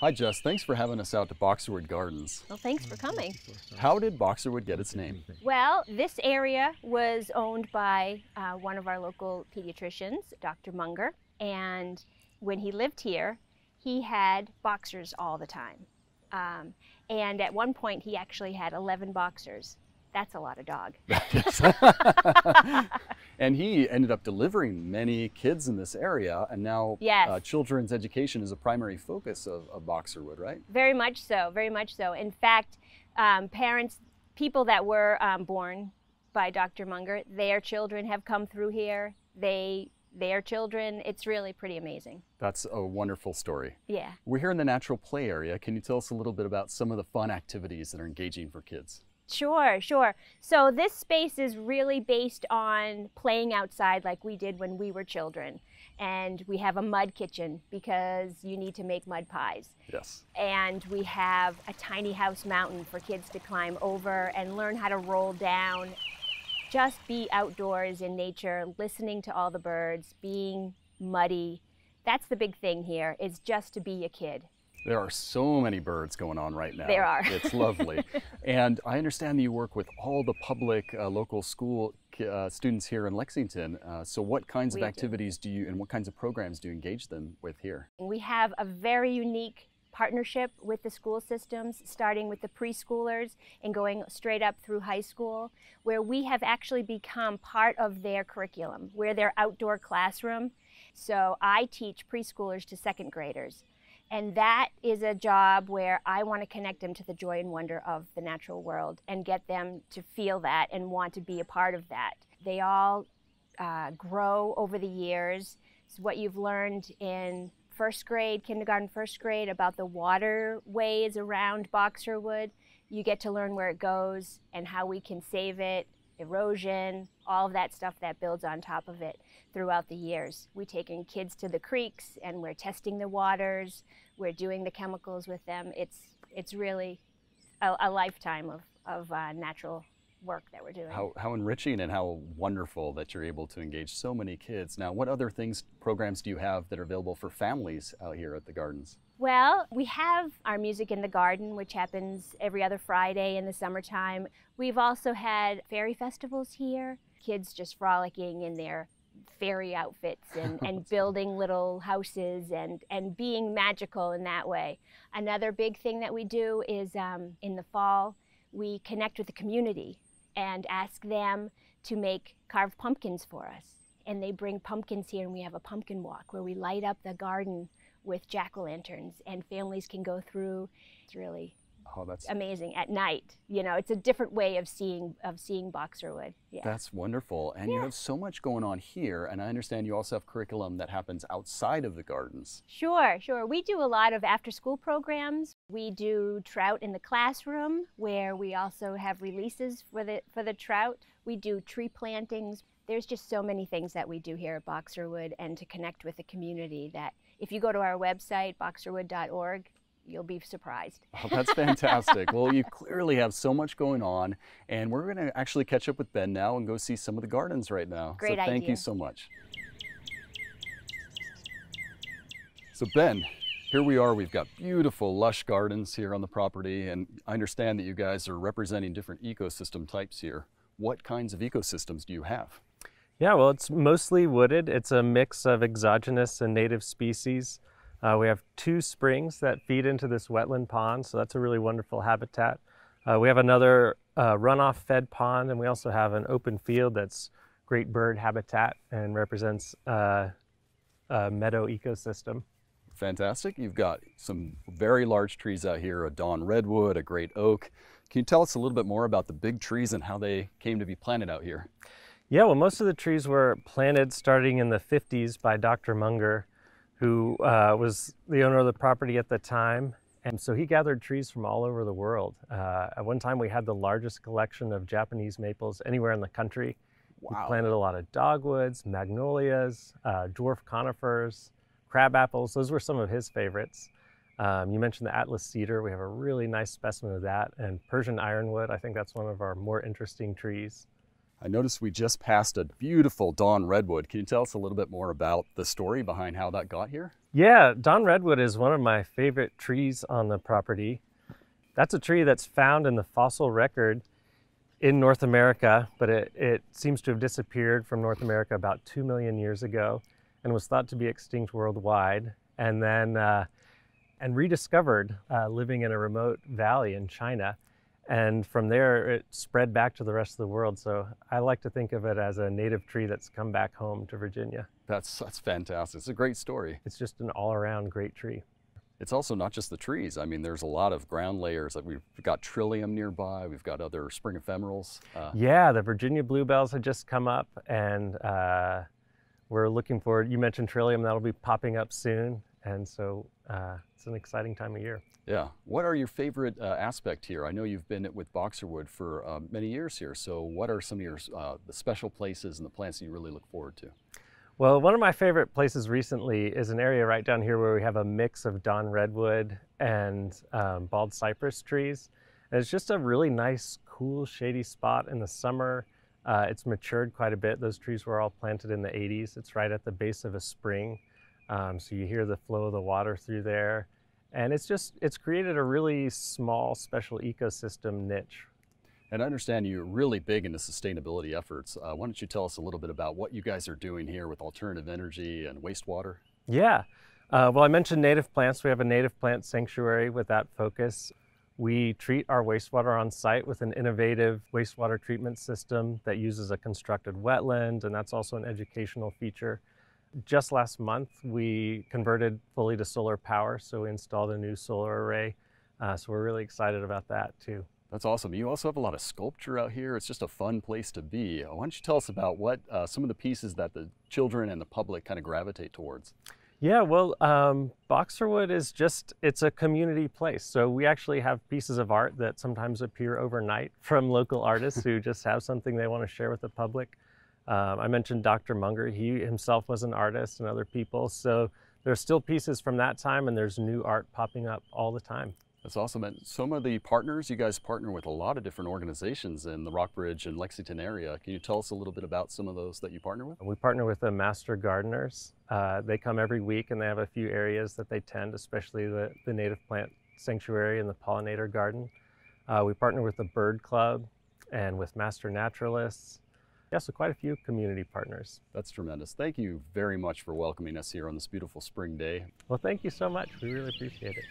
Hi, Jess. Thanks for having us out to Boxerwood Gardens. Well, thanks for coming. How did Boxerwood get its name? Well, this area was owned by uh, one of our local pediatricians, Dr. Munger, and when he lived here, he had boxers all the time. Um, and at one point, he actually had 11 boxers. That's a lot of dog. and he ended up delivering many kids in this area, and now Yes. uh, children's education is a primary focus of, of Boxerwood, right? Very much so, very much so. In fact, um, parents, people that were um, born by Dr. Munger, their children have come through here. They, their children, it's really pretty amazing. That's a wonderful story. Yeah. We're here in the natural play area. Can you tell us a little bit about some of the fun activities that are engaging for kids? Sure, sure. So this space is really based on playing outside like we did when we were children. And we have a mud kitchen because you need to make mud pies. Yes. And we have a tiny house mountain for kids to climb over and learn how to roll down. Just be outdoors in nature, listening to all the birds, being muddy. That's the big thing here, is just to be a kid. There are so many birds going on right now. There are. It's lovely. and I understand that you work with all the public uh, local school uh, students here in Lexington. Uh, so what kinds We of do. activities do you and what kinds of programs do you engage them with here? We have a very unique partnership with the school systems, starting with the preschoolers and going straight up through high school, where we have actually become part of their curriculum. We're their outdoor classroom. So I teach preschoolers to second graders. And that is a job where I want to connect them to the joy and wonder of the natural world and get them to feel that and want to be a part of that. They all uh, grow over the years. So what you've learned in first grade, kindergarten, first grade about the waterways around Boxerwood, you get to learn where it goes and how we can save it, erosion, all of that stuff that builds on top of it throughout the years. We're taking kids to the creeks and we're testing the waters, we're doing the chemicals with them. It's, it's really a, a lifetime of, of uh, natural work that we're doing. How, how enriching and how wonderful that you're able to engage so many kids. Now, what other things, programs do you have that are available for families out here at the gardens? Well, we have our Music in the Garden, which happens every other Friday in the summertime. We've also had fairy festivals here, kids just frolicking in their fairy outfits and, and building little houses and, and being magical in that way. Another big thing that we do is um, in the fall, we connect with the community and ask them to make carved pumpkins for us. And they bring pumpkins here, and we have a pumpkin walk where we light up the garden with jack o' lanterns, and families can go through. It's really Oh, that's amazing at night. You know, it's a different way of seeing of seeing Boxerwood. Yeah. That's wonderful. And you have so much going on here. And I understand you also have curriculum that happens outside of the gardens. Sure, sure. We do a lot of after school programs. We do trout in the classroom where we also have releases for the for the trout. We do tree plantings. There's just so many things that we do here at Boxerwood and to connect with the community that if you go to our website boxerwood.org, you'll be surprised. Oh, that's fantastic. well, you clearly have so much going on. And we're going to actually catch up with Ben now and go see some of the gardens right now. Great so thank you so much. So, Ben, here we are. We've got beautiful, lush gardens here on the property. And I understand that you guys are representing different ecosystem types here. What kinds of ecosystems do you have? Yeah, well, it's mostly wooded. It's a mix of exogenous and native species. Uh, we have two springs that feed into this wetland pond, so that's a really wonderful habitat. Uh, we have another uh, runoff fed pond, and we also have an open field that's great bird habitat and represents uh, a meadow ecosystem. Fantastic. You've got some very large trees out here, a dawn redwood, a great oak. Can you tell us a little bit more about the big trees and how they came to be planted out here? Yeah, well, most of the trees were planted starting in the 50s by Dr. Munger, who uh, was the owner of the property at the time. And so he gathered trees from all over the world. Uh, at one time, we had the largest collection of Japanese maples anywhere in the country. We Wow. planted a lot of dogwoods, magnolias, uh, dwarf conifers, crab apples. Those were some of his favorites. Um, you mentioned the Atlas cedar. We have a really nice specimen of that. And Persian ironwood, I think that's one of our more interesting trees. I noticed we just passed a beautiful Dawn Redwood. Can you tell us a little bit more about the story behind how that got here? Yeah, Dawn Redwood is one of my favorite trees on the property. That's a tree that's found in the fossil record in North America, but it, it seems to have disappeared from North America about 2 million years ago and was thought to be extinct worldwide. And then uh, and rediscovered uh, living in a remote valley in China. And from there, it spread back to the rest of the world. So I like to think of it as a native tree that's come back home to Virginia. That's, that's fantastic. It's a great story. It's just an all around great tree. It's also not just the trees. I mean, there's a lot of ground layers. Like we've got trillium nearby. We've got other spring ephemerals. Uh, yeah, the Virginia bluebells had just come up, and uh, we're looking forward. You mentioned trillium; that'll be popping up soon, and so uh, it's an exciting time of year. Yeah. What are your favorite uh, aspect here? I know you've been with Boxerwood for uh, many years here. So what are some of your uh, the special places and the plants that you really look forward to? Well, one of my favorite places recently is an area right down here where we have a mix of Dawn redwood and um, bald cypress trees. And it's just a really nice, cool, shady spot in the summer. Uh, it's matured quite a bit. Those trees were all planted in the 80s. It's right at the base of a spring. Um, so you hear the flow of the water through there. And it's just, it's created a really small special ecosystem niche and I understand you're really big into sustainability efforts. Uh, why don't you tell us a little bit about what you guys are doing here with alternative energy and wastewater? Yeah. Uh, well, I mentioned native plants. We have a native plant sanctuary with that focus. We treat our wastewater on site with an innovative wastewater treatment system that uses a constructed wetland, and that's also an educational feature. Just last month, we converted fully to solar power, so we installed a new solar array. Uh, so we're really excited about that too. That's awesome. You also have a lot of sculpture out here. It's just a fun place to be. Why don't you tell us about what uh, some of the pieces that the children and the public kind of gravitate towards? Yeah, well, um, Boxerwood is just, it's a community place. So we actually have pieces of art that sometimes appear overnight from local artists who just have something they want to share with the public. Um, I mentioned Dr. Munger. He himself was an artist and other people. So there's still pieces from that time and there's new art popping up all the time. That's awesome. And some of the partners, you guys partner with a lot of different organizations in the Rockbridge and Lexington area. Can you tell us a little bit about some of those that you partner with? We partner with the Master Gardeners. Uh, they come every week and they have a few areas that they tend, especially the, the native plant sanctuary and the pollinator garden. Uh, we partner with the Bird Club and with Master Naturalists. Yeah, so quite a few community partners. That's tremendous. Thank you very much for welcoming us here on this beautiful spring day. Well, thank you so much. We really appreciate it.